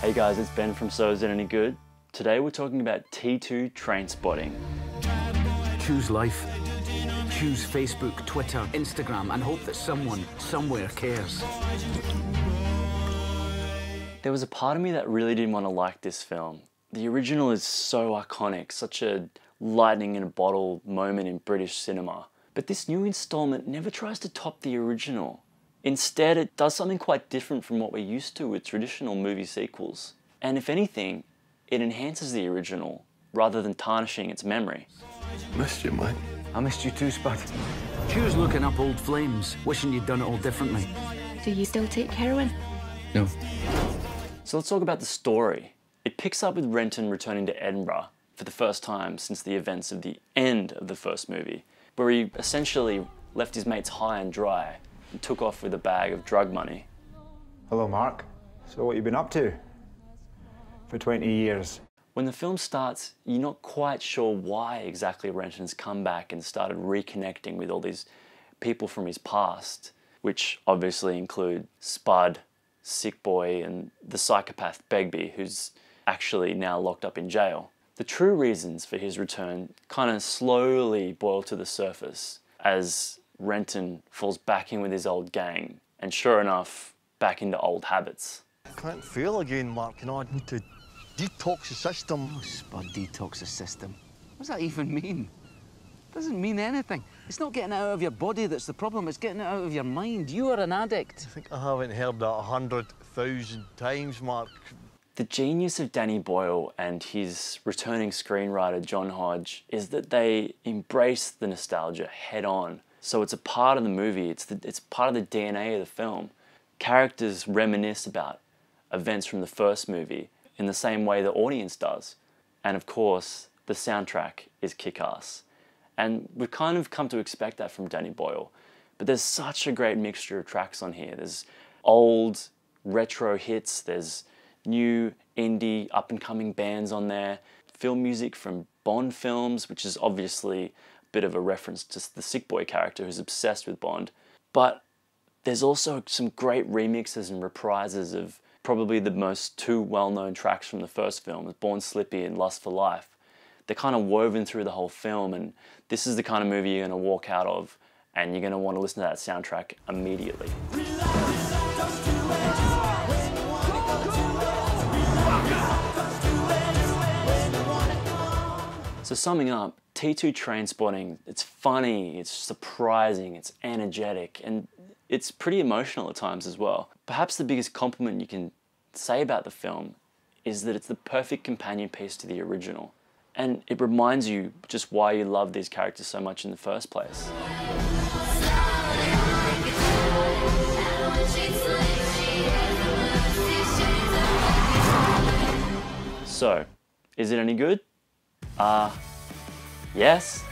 Hey guys, it's Ben from So Is It Any Good? Today we're talking about T2 Trainspotting. Choose life. Choose Facebook, Twitter, Instagram, and hope that someone, somewhere cares. There was a part of me that really didn't want to like this film. The original is so iconic, such a lightning in a bottle moment in British cinema. But this new installment never tries to top the original. Instead, it does something quite different from what we're used to with traditional movie sequels. And if anything, it enhances the original rather than tarnishing its memory. Missed you, mate. I missed you too, Spud. Choose looking up old flames, wishing you'd done it all differently. Do you still take heroin? No. So let's talk about the story. It picks up with Renton returning to Edinburgh for the first time since the events of the end of the first movie, where he essentially left his mates high and dry and took off with a bag of drug money. Hello, Mark. So, what you been up to for 20 years? When the film starts, you're not quite sure why exactly Renton's come back and started reconnecting with all these people from his past, which obviously include Spud, Sick Boy, and the psychopath Begbie, who's actually now locked up in jail. The true reasons for his return kind of slowly boil to the surface as Renton falls back in with his old gang, and sure enough, back into old habits. I can't feel again, Mark. You know, I need to detox the system. Oh, Spud detox the system. What does that even mean? It doesn't mean anything. It's not getting it out of your body that's the problem, it's getting it out of your mind. You are an addict. I think I haven't heard that a hundred thousand times, Mark. The genius of Danny Boyle and his returning screenwriter John Hodge is that they embrace the nostalgia head on. So it's a part of the movie, it's, the, it's part of the DNA of the film. Characters reminisce about events from the first movie in the same way the audience does. And of course, the soundtrack is kick ass. And we've kind of come to expect that from Danny Boyle. But there's such a great mixture of tracks on here. There's old retro hits, there's new indie up and coming bands on there, film music from Bond films, which is obviously bit of a reference to the Sick Boy character who's obsessed with Bond. But there's also some great remixes and reprises of probably the most two well known tracks from the first film, Born Slippy and Lust for Life they're kind of woven through the whole film and this is the kind of movie you're going to walk out of and you're going to want to listen to that soundtrack immediately. So summing up, T2 Trainspotting, it's funny, it's surprising, it's energetic, and it's pretty emotional at times as well. Perhaps the biggest compliment you can say about the film is that it's the perfect companion piece to the original and it reminds you just why you love these characters so much in the first place. So, is it any good? Uh, yes.